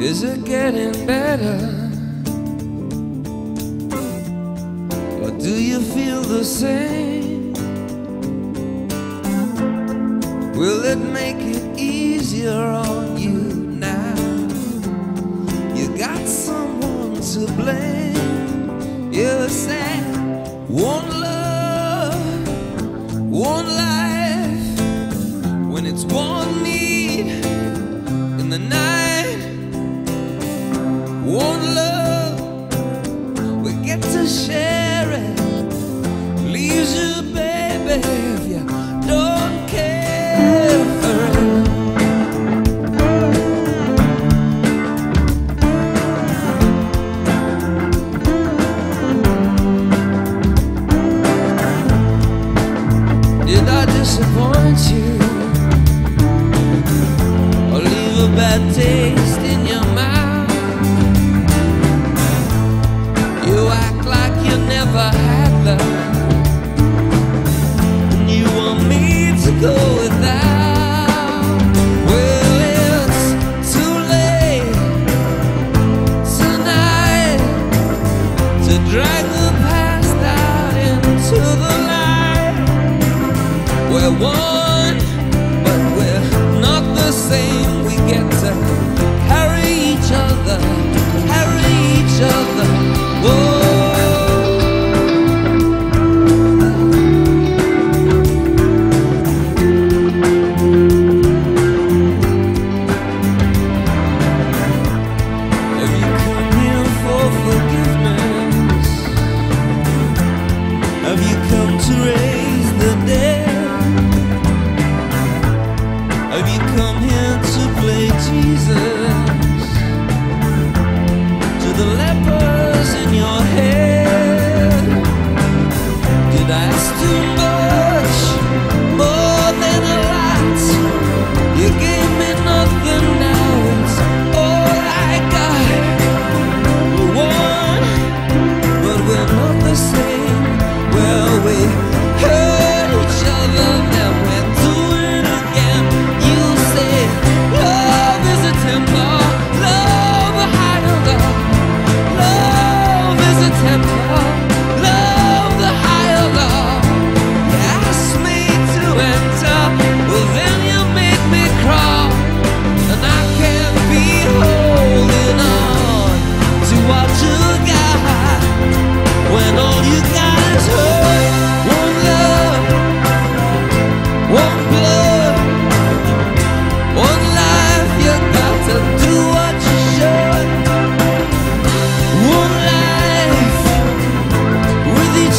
Is it getting better? Or do you feel the same? Will it make it easier on you now? You got someone to blame. You said one love, one life. One love, we get to share it. Leaves you, baby, if you don't care for it. Did I disappoint you? Or leave a bad taste Act like you never had love. And you want me to go without. Well, it's too late tonight to drag the past out into the light. We're one, Have you come here to play Jesus? To the head?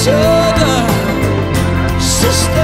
shoulder, sister.